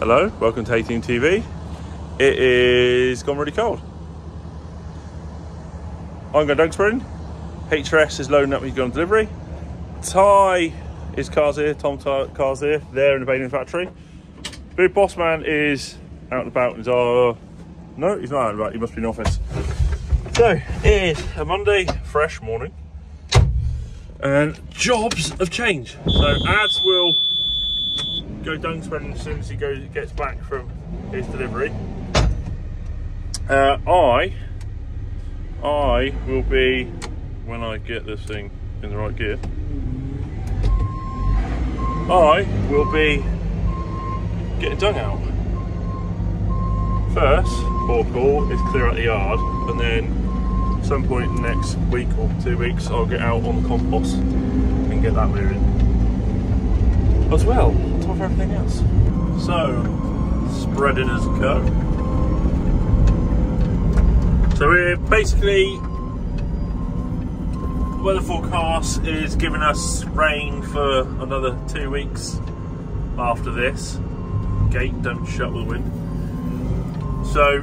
Hello, welcome to Hay Team TV. It is gone really cold. I'm going dung spreading. HRS is loading up, going on delivery. Ty is cars here, Tom Ty, cars here, there in the baling factory. Big boss man is out and about in his uh, no, he's not out and about, he must be in office. So it is a Monday, fresh morning, and jobs have changed. So ads will dung spreading as soon as he goes gets back from his delivery. Uh, I I will be when I get this thing in the right gear. I will be getting dung out. First, port call is clear out the yard, and then some point next week or two weeks, I'll get out on the compost and get that moving as well, on top of everything else. So, spreading as go. So we're basically, weather forecast is giving us rain for another two weeks after this. Gate don't shut with wind. So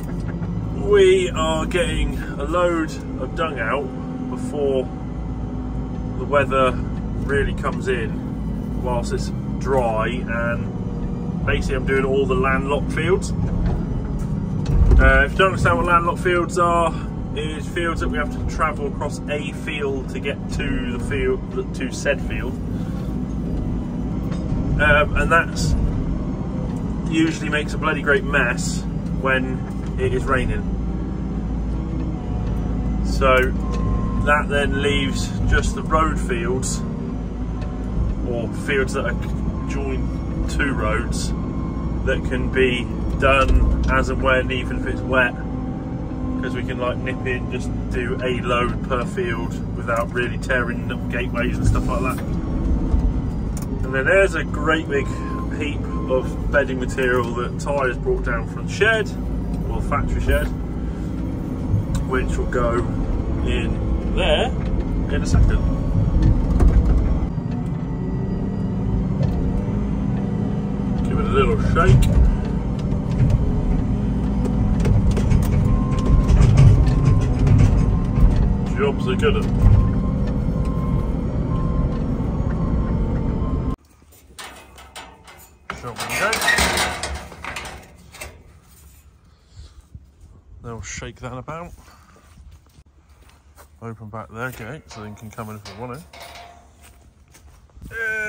we are getting a load of dung out before the weather really comes in whilst it's dry and basically I'm doing all the landlocked fields. Uh, if you don't understand what landlocked fields are, is fields that we have to travel across a field to get to the field, to said field. Um, and that's usually makes a bloody great mess when it is raining. So that then leaves just the road fields or fields that are joined to roads that can be done as and when even if it's wet because we can like nip in just do a load per field without really tearing up gateways and stuff like that. And then there's a great big heap of bedding material that Ty has brought down from shed or factory shed which will go in there in a second give it a little shake jobs are good at. They'll shake that about. Open back their gate so they can come in if they want to.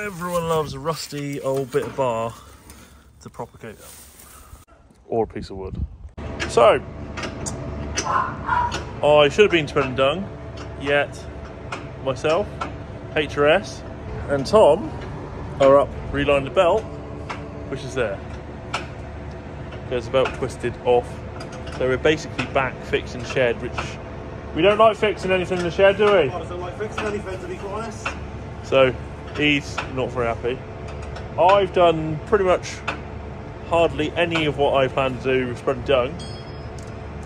Everyone loves a rusty old bit of bar to propagate them. Or a piece of wood. So, I should have been spreading dung, yet myself, HRS, and Tom are up relining the belt, which is there. There's the belt twisted off. So we're basically back fixing the shed, which we don't like fixing anything in the shed, do we? I don't like fixing anything, to be quite honest. So he's not very happy. I've done pretty much hardly any of what I plan to do with spreading dung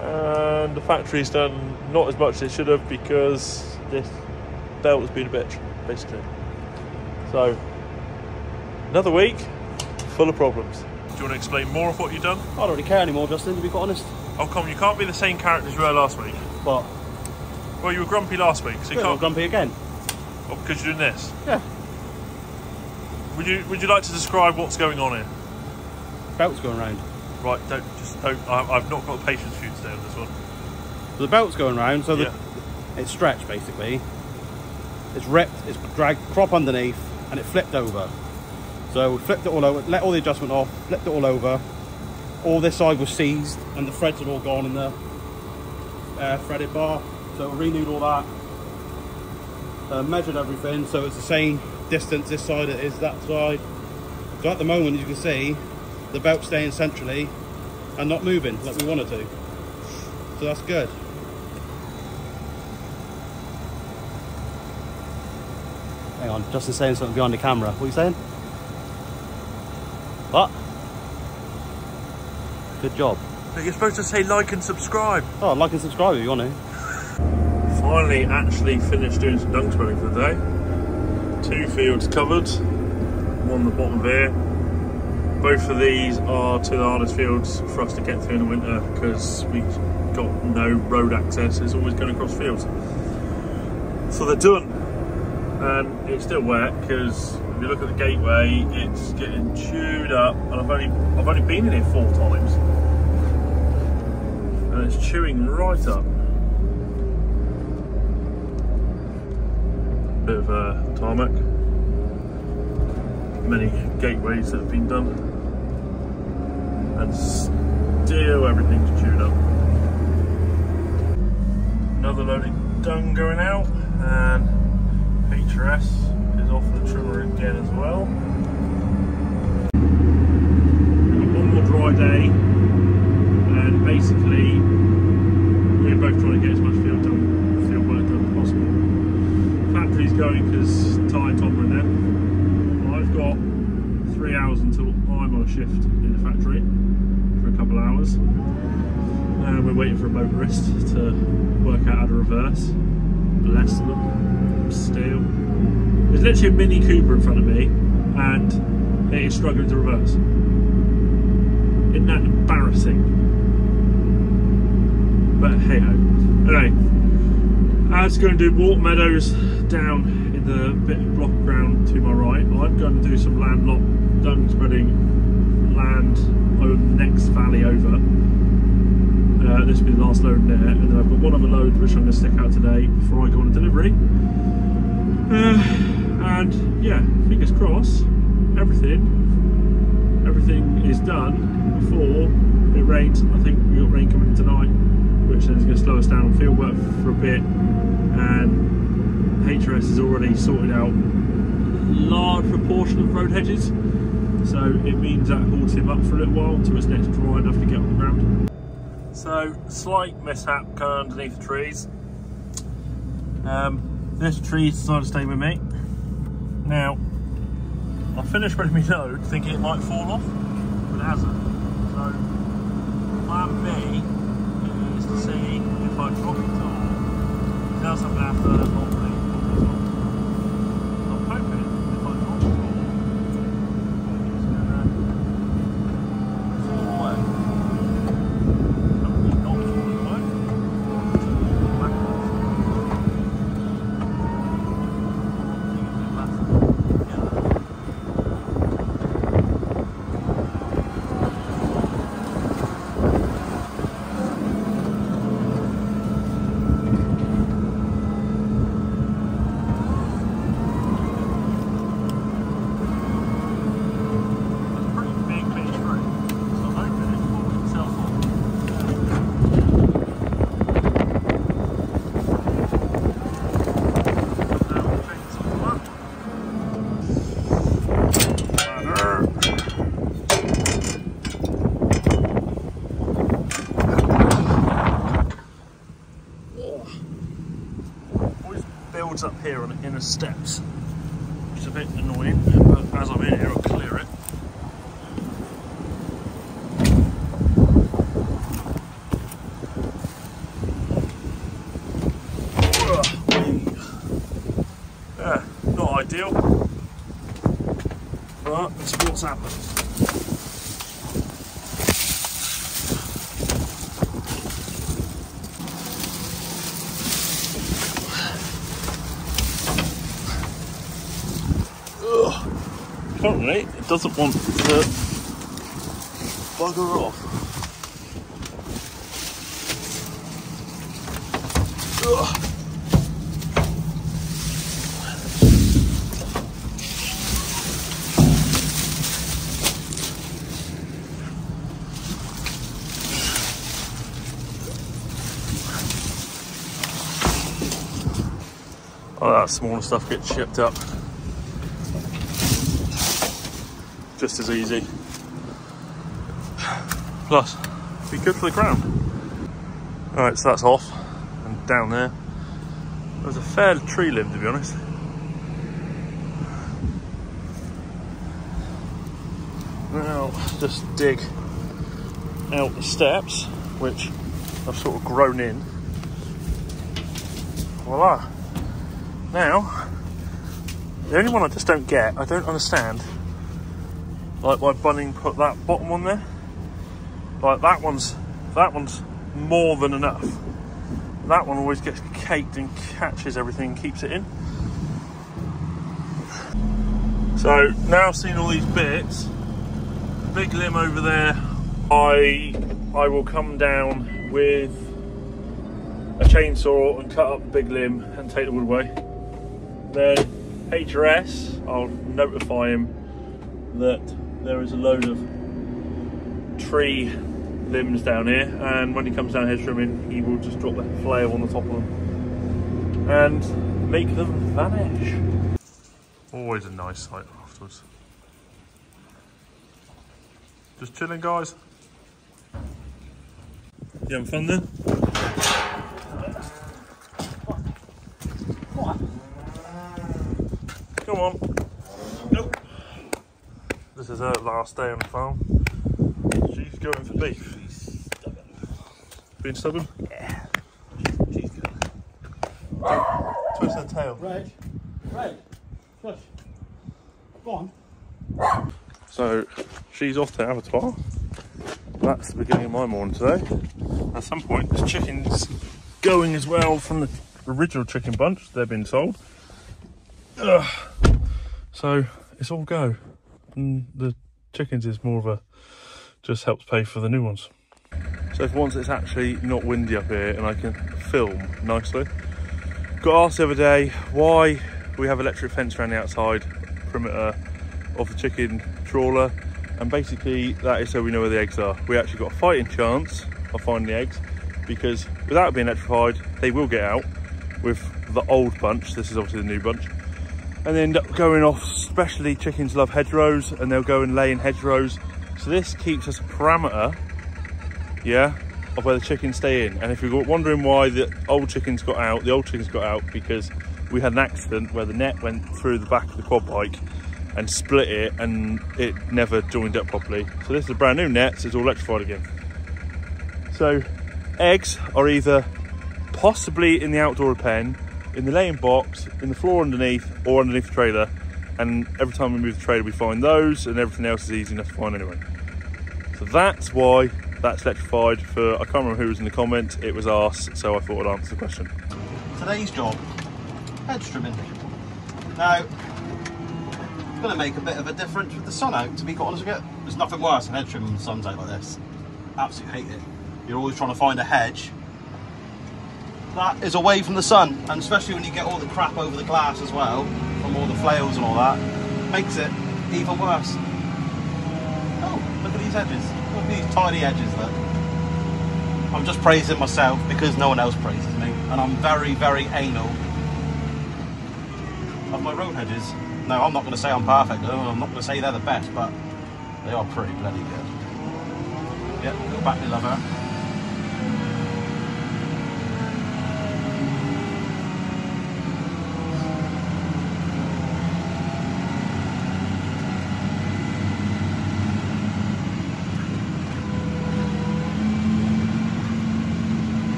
and the factory's done not as much as it should have because this belt has been a bitch, basically. So, another week full of problems. Do you want to explain more of what you've done? I don't really care anymore, Justin, to be quite honest. Oh, come, on, you can't be the same character as you were last week. But, Well, you were grumpy last week, so you yeah, can't. grumpy again. Oh, because you're doing this. Yeah. Would you Would you like to describe what's going on here? Belt's going round. Right, don't just don't. I, I've not got patience for you today on this one. So the belt's going round, so Yeah. the, it's stretched basically. It's ripped, it's dragged crop underneath, and it flipped over. So we flipped it all over, let all the adjustment off, flipped it all over. All this side was seized, and the threads had all gone in the uh, threaded bar. So we renewed all that, uh, measured everything, so it's the same distance this side it is that side. So at the moment, as you can see, the belt staying centrally and not moving like we wanted to. So that's good. Hang on, Justin's saying something behind the camera. What are you saying? What? Good job. But you're supposed to say like and subscribe. Oh, like and subscribe if you want to. Finally, actually finished doing some dung spreading for the day. Two fields covered, one the bottom there, Both of these are of the hardest fields for us to get through in the winter because we've got no road access. It's always going across fields. So they're done. And it's still wet because if you look at the gateway, it's getting chewed up. And I've only I've only been in here four times. And it's chewing right up. Bit of uh, tarmac. Many gateways that have been done. And still everything's chewed up. Another loading done going out and HRS is off the trimmer again as well. One more dry day and basically we're both trying to get as much field done, field work done as possible. Factory's going because Ty and Tom are in there. Got three hours until I'm on a shift in the factory for a couple of hours. And we're waiting for a motorist to work out how to reverse. Bless them. Still. There's literally a Mini Cooper in front of me and it is struggling to reverse. Isn't that embarrassing? But hey ho. Anyway, I was going to do Water Meadows down the bit of block ground to my right. I'm going to do some landlocked dung spreading land over the next valley over. Uh, this will be the last load there, and then I've got one other load which I'm going to stick out today before I go on a delivery. Uh, and yeah, fingers crossed, everything, everything is done before it rains. I think we got rain coming in tonight, which is going to slow us down on field work for a bit. And HRS has already sorted out a large proportion of road hedges, so it means that holds him up for a little while until it's next dry enough to get on the ground. So, slight mishap going underneath the trees. Um, this tree decided to stay with me. Now, I finished ready my load thinking it might fall off, but it hasn't. So, plan B is to see if I drop it off. I'm going Thank you. The steps, which is a bit annoying, but as I'm in here, I'll clear it. Yeah, not ideal, but it's what's happened. Currently, it doesn't want to bugger off. Ugh. Oh, that smaller stuff gets chipped up. Just as easy. Plus, be good for the ground. Alright, so that's off. And down there, there's a fair tree limb to be honest. Now, just dig out the steps, which I've sort of grown in. Voila. Now, the only one I just don't get, I don't understand. Like my bunning put that bottom one there. Like that one's that one's more than enough. That one always gets caked and catches everything and keeps it in. So now seeing all these bits, big limb over there, I I will come down with a chainsaw and cut up the big limb and take the wood away. Then HRS, I'll notify him that there is a load of tree limbs down here and when he comes down here trimming he will just drop the flail on the top of them and make them vanish. Always a nice sight afterwards. Just chilling guys. You having fun then? Come on. Nope. This is her last day on the farm. She's going for beef. Being stubborn? Yeah. Twist her tail. Reg, Reg, shush. Go on. So she's off to abattoir. That's the beginning of my morning today. At some point, this chicken's going as well from the original chicken bunch. They've been sold. Ugh. So it's all go. The chickens is more of a just helps pay for the new ones. So for once it's actually not windy up here and I can film nicely. Got asked the other day why we have electric fence around the outside perimeter of the chicken trawler and basically that is so we know where the eggs are. We actually got a fighting chance of finding the eggs because without being electrified they will get out with the old bunch, this is obviously the new bunch, and they end up going off, especially chickens love hedgerows and they'll go and lay in hedgerows. So this keeps us a parameter, yeah, of where the chickens stay in. And if you're wondering why the old chickens got out, the old chickens got out because we had an accident where the net went through the back of the quad bike and split it and it never joined up properly. So this is a brand new net, so it's all electrified again. So eggs are either possibly in the outdoor pen, in the laying box, in the floor underneath, or underneath the trailer. And every time we move the trailer, we find those, and everything else is easy enough to find anyway. So that's why that's electrified. For I can't remember who was in the comment. It was us, so I thought I'd answer the question. Today's job, hedge trimming. Now, it's going to make a bit of a difference with the sun out, to be quite honest with you. There's nothing worse than hedge trimming when the sun's out like this. Absolutely hate it. You're always trying to find a hedge that is away from the sun, and especially when you get all the crap over the glass as well, from all the flails and all that, makes it even worse. Oh, look at these edges. Look at these tiny edges there. I'm just praising myself because no one else praises me, and I'm very, very anal of my road hedges. No, I'm not going to say I'm perfect. I'm not going to say they're the best, but they are pretty bloody good. Yep, little back lever.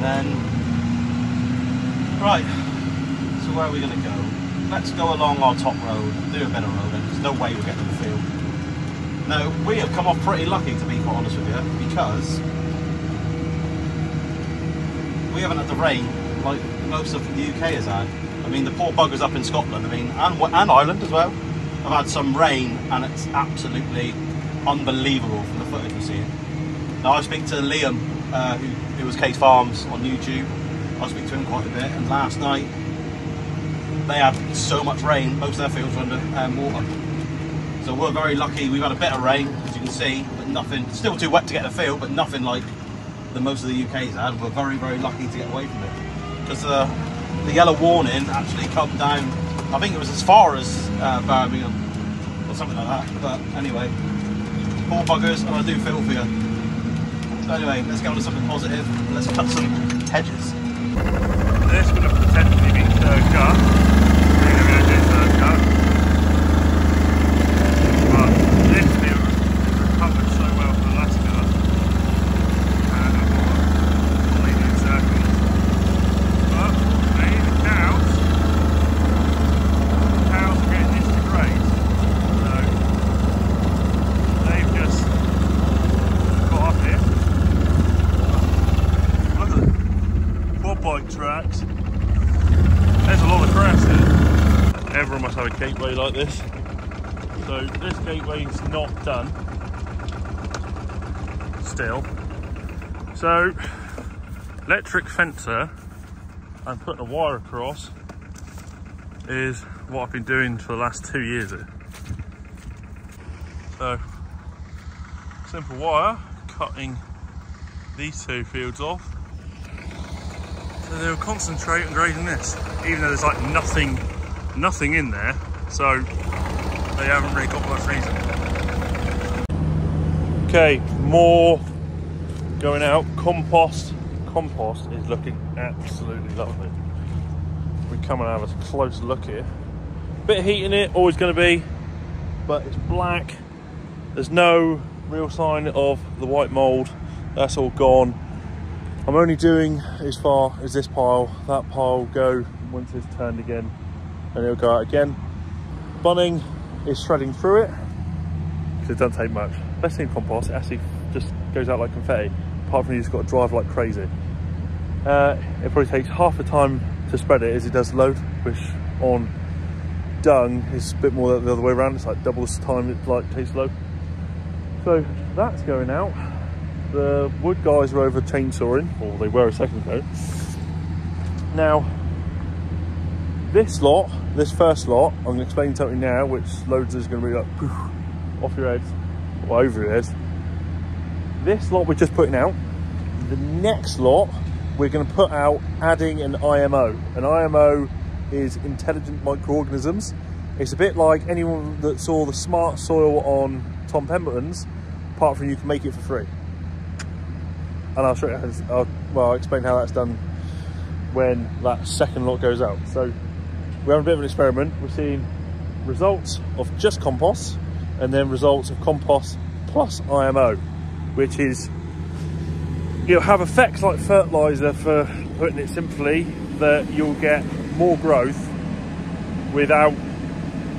Then, right, so where are we going to go? Let's go along our top road, do a better of roading. There's no way we're getting to the field. Now, we have come off pretty lucky to be quite honest with you, because we haven't had the rain like most of the UK has had. I mean, the poor buggers up in Scotland, I mean, and, and Ireland as well, have had some rain, and it's absolutely unbelievable from the footage we're seeing. Now, I speak to Liam, uh, who, who was Case Farms on YouTube. I speak to him quite a bit, and last night they had so much rain, most of their fields were under um, water. So we're very lucky. We've had a bit of rain, as you can see, but nothing. Still too wet to get the field, but nothing like the most of the UK's had. We're very, very lucky to get away from it because uh, the yellow warning actually come down. I think it was as far as uh, Birmingham or something like that. But anyway, poor buggers, and I do feel for you. So anyway, let's get on to something positive. Let's cut some hedges. This could have potentially been third cut. We're going to go do third cut. But this field is recovered so well from the last cut. And I thought, I'll leave it in circles. But, unfortunately, the cows, the cows are getting this to graze. So, gateway like this. So this gateway is not done still. So electric fencer and putting a wire across is what I've been doing for the last two years. So simple wire cutting these two fields off. So they'll concentrate on grading this, even though there's like nothing, nothing in there. So they haven't really got much reason. Okay, more going out. Compost, compost is looking absolutely lovely. We come and have a close look here. Bit of heat in it, always going to be, but it's black. There's no real sign of the white mould. That's all gone. I'm only doing as far as this pile. That pile go once it's turned again, and it'll go out again. Bunning is shredding through it because it doesn't take much. Best thing compost, it actually just goes out like confetti. Apart from you just got to drive like crazy. Uh, it probably takes half the time to spread it as it does load, which on dung is a bit more the other way around. It's like double the time it like takes load. So that's going out. The wood guys are over chainsawing, or they were a second ago. Now, this lot, this first lot, I'm going to explain something now, which loads is going to be like poof, off your heads, over your heads. This lot we're just putting out. The next lot we're going to put out adding an IMO. An IMO is intelligent microorganisms. It's a bit like anyone that saw the smart soil on Tom Pemberton's, apart from you can make it for free. And I'll show you, how, I'll, well, I'll explain how that's done when that second lot goes out. So we're having a bit of an experiment. We're seeing results of just compost and then results of compost plus IMO, which is, you'll have effects like fertilizer for putting it simply, that you'll get more growth without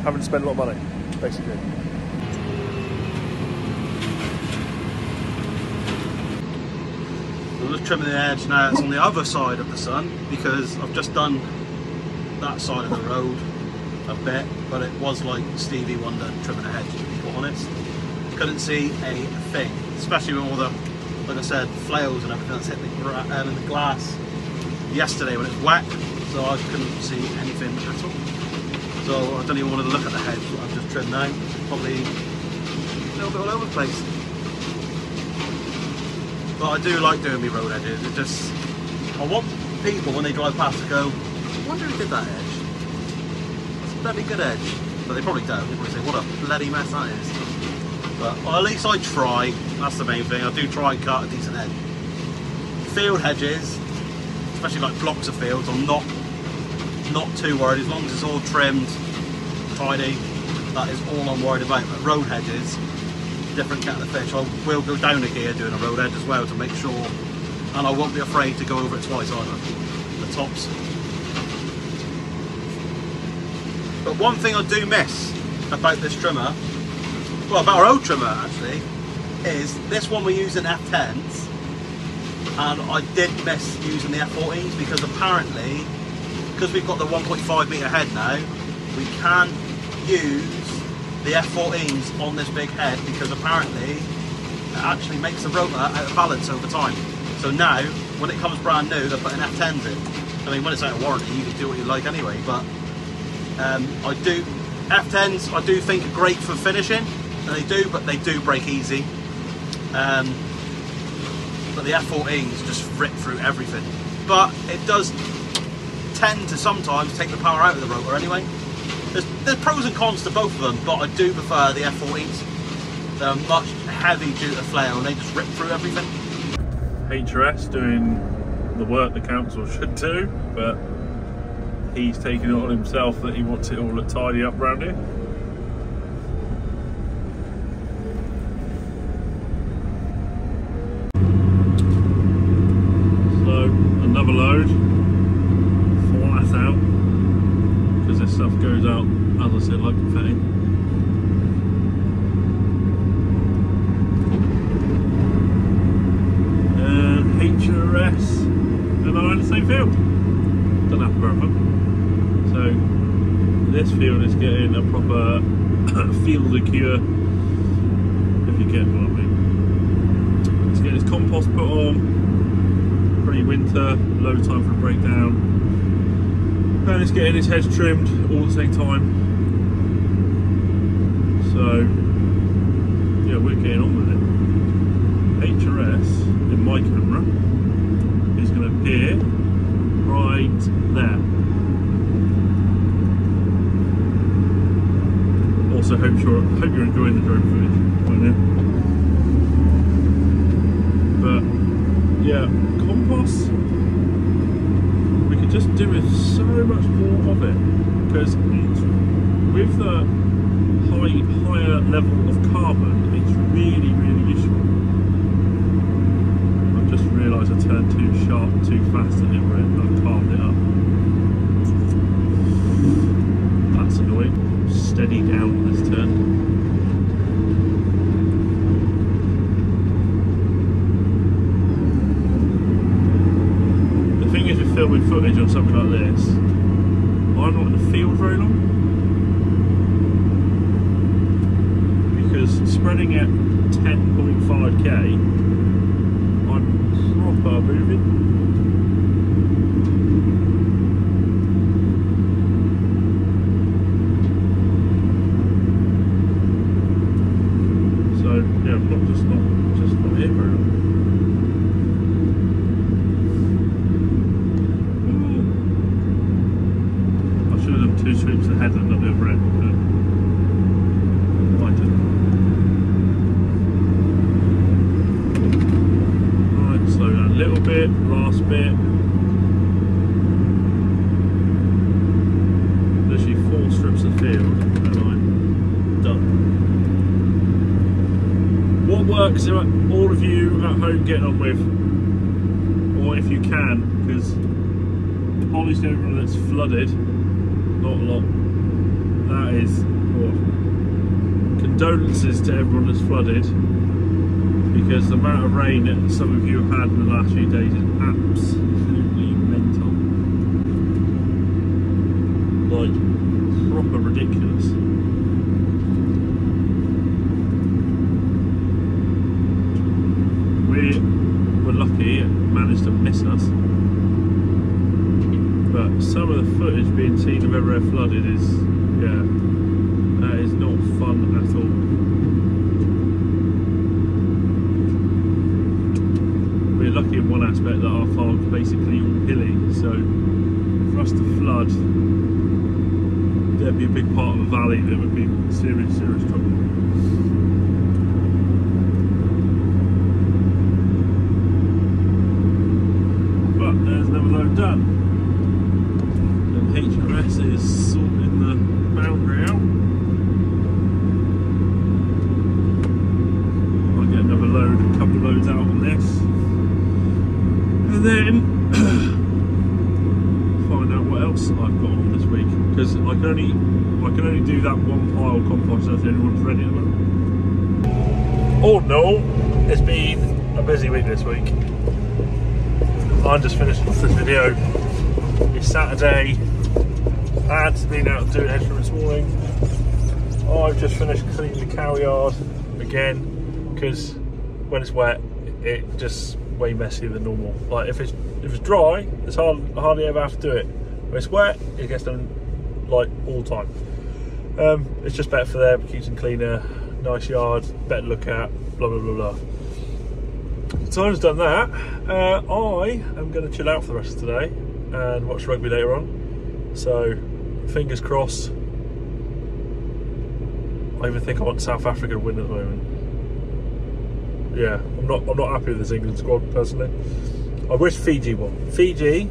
having to spend a lot of money, basically. I'm just trimming the edge now it's on the other side of the sun because I've just done that side of the road a bit, but it was like Stevie Wonder trimming a hedge, honest. Couldn't see a thing, especially with all the, like I said, flails and everything that's hit the, um, the glass yesterday when it's wet, so I couldn't see anything at all. So I don't even want to look at the hedge I've just trimmed now. Probably a little bit all over the place. But I do like doing my road edges. It just, I want people when they drive past to go, I wonder who did that edge. That's a bloody good edge. But they probably don't. They probably say, what a bloody mess that is. But well, at least I try. That's the main thing. I do try and cut a decent edge. Field hedges, especially like blocks of fields, I'm not not too worried. As long as it's all trimmed, tidy, that is all I'm worried about. But road hedges, different kettle of fish. I will go down a gear doing a road edge as well to make sure, and I won't be afraid to go over it twice either. The tops. But one thing I do miss about this trimmer, well about our old trimmer actually, is this one we're using F10s, and I did miss using the F14s because apparently, because we've got the 1.5 metre head now, we can't use the F14s on this big head because apparently it actually makes the rotor out of balance over time. So now, when it comes brand new, they're putting F10s in. I mean, when it's out of warranty, you can do what you like anyway, but um, I do, F10s I do think are great for finishing, they do, but they do break easy. Um, but the F14s just rip through everything. But it does tend to sometimes take the power out of the rotor anyway. There's, there's pros and cons to both of them, but I do prefer the F14s. They're much heavy due to flail and they just rip through everything. HRS doing the work the council should do, but he's taking it on himself that he wants it all tidy up around here. So another load, flat out, because this stuff goes out, as I said, like confetti. and HRS and I'm in the same field. Don't have to verify. So this field is getting approximately proper field cure, if you get what I mean. Let's get his compost put on, pre-winter, low time for a breakdown. And he's getting his head trimmed all at the same time. So, yeah, we're getting on with it. HRS in my camera is going to appear right there. Also, hope you're hope you're enjoying the drone footage right now. But yeah, compost we could just do with so much more of it because with the high higher level of carbon, it's really really useful. I've just realised I turned too sharp, too fast at it where I carved it up. That's annoying. Steady down this turn. The thing is with filming footage on something like this, I'm not in the field very long. Because spreading at 10.5k, I'm proper moving. So yeah, I'm not just not just not here very long. I should have done two sweeps ahead and other end, but slow down a little bit, last bit. Literally four strips of field and I'm done. What works are all of you at home getting on with? Or if you can, because to everyone that's flooded, not a lot. That is, oh, condolences to everyone that's flooded, because the amount of rain that some of you have had in the last few days is absolutely mental. Like, proper ridiculous. We were lucky it managed to miss us. But some of the footage being seen of everywhere flooded is, yeah, that is not fun at all. We're lucky in one aspect that our farm's basically all hilly, so for us to flood, there'd be a big part of the valley that would be in serious, serious trouble. But there's another load done. And HRS is sorting the boundary out. I'll get another load, a couple of loads out on this. And then find out what else I've got on this week. Because I can only I can only do that one pile of compost that's the only one's ready at the in all, it's been a busy week this week. I'm just finished this video. It's Saturday. I had been out doing hedge trim this morning. I've just finished cleaning the cow yard again because when it's wet, it just way messier than normal. Like if it's if it's dry, it's hard hardly ever have to do it. When it's wet, it gets done like all time. Um, it's just better for them, keeps them cleaner, nice yard, better look at, blah blah blah blah. I've done that. Uh, I am going to chill out for the rest of today and watch rugby later on. So fingers crossed. I even think I want South Africa to win at the moment. Yeah, I'm not. I'm not happy with this England squad personally. I wish Fiji won. Fiji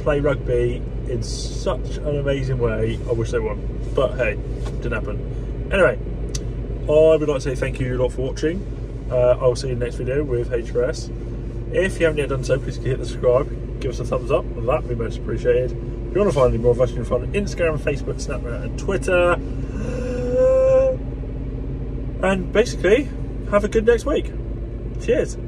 play rugby in such an amazing way. I wish they won, but hey, didn't happen. Anyway, I would like to say thank you a lot for watching. Uh, I will see you in the next video with HRS. If you haven't yet done so, please hit the subscribe, give us a thumbs up, that would be most appreciated. If you want to find any more of us, you can find on Instagram, Facebook, Snapchat, and Twitter. And basically, have a good next week. Cheers.